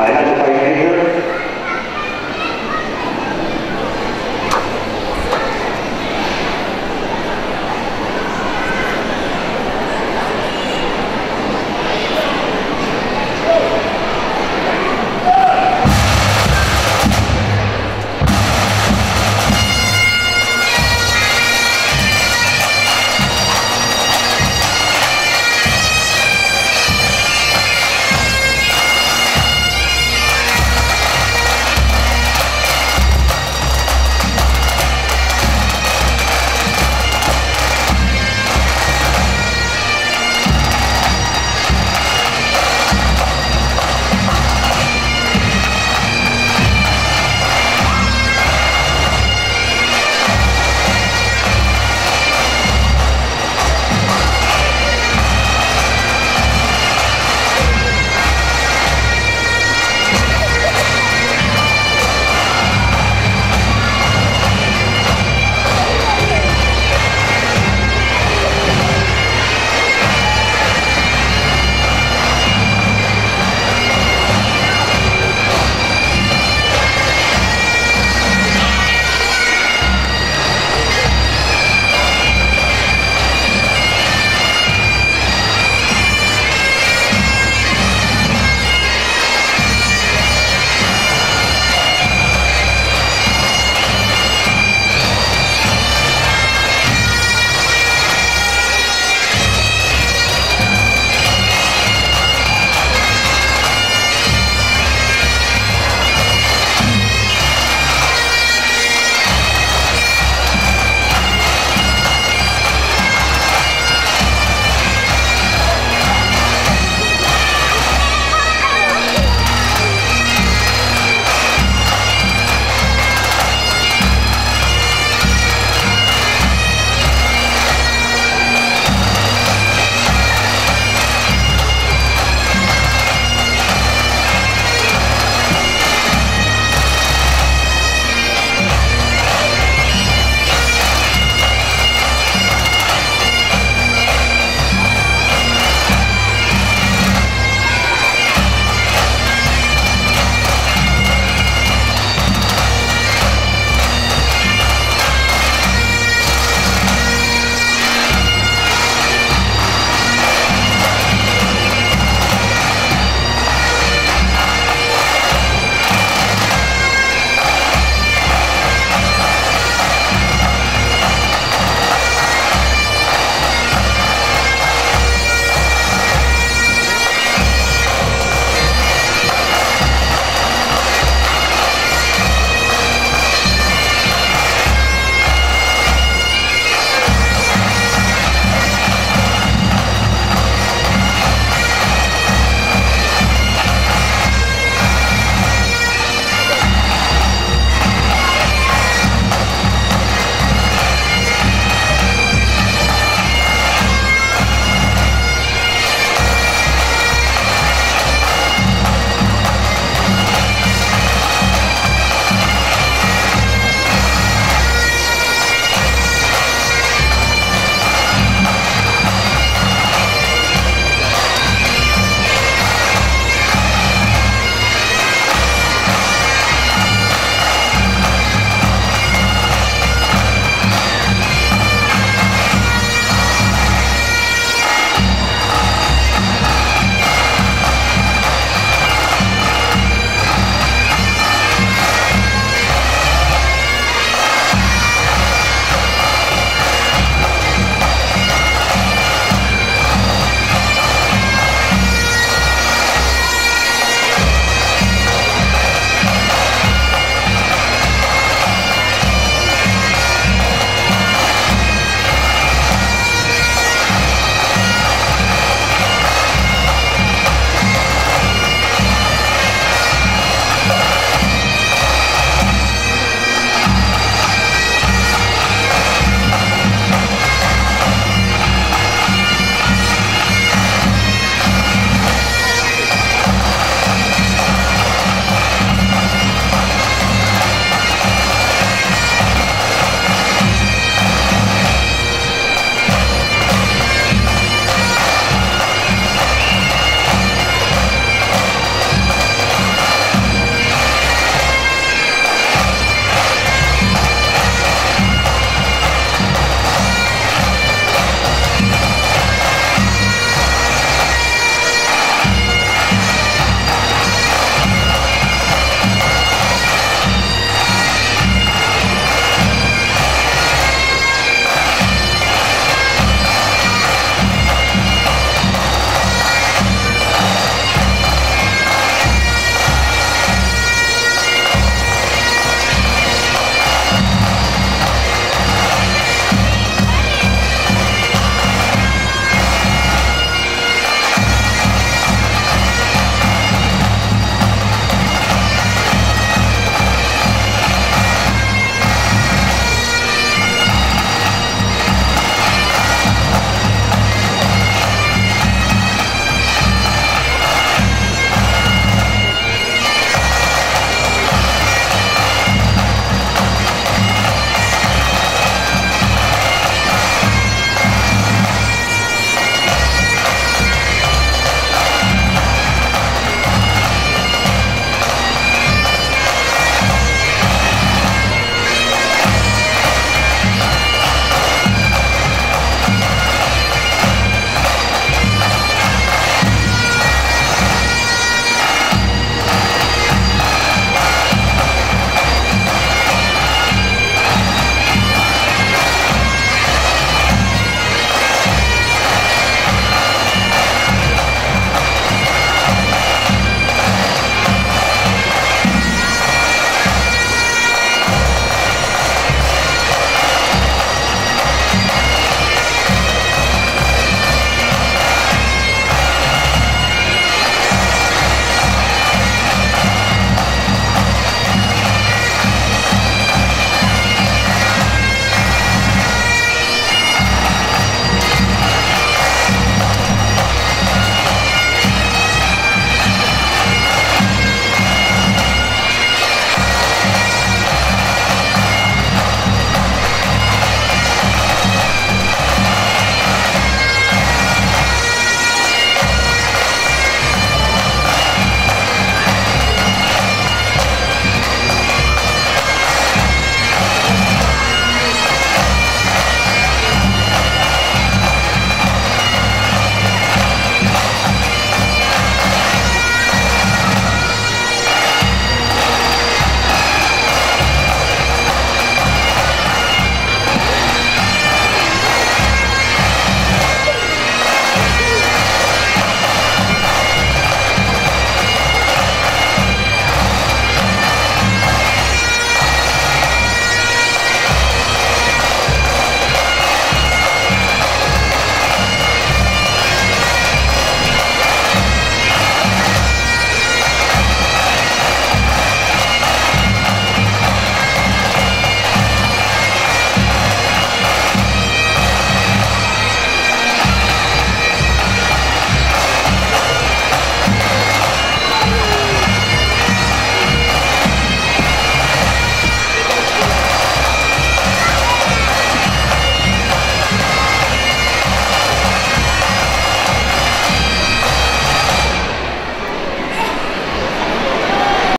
I had to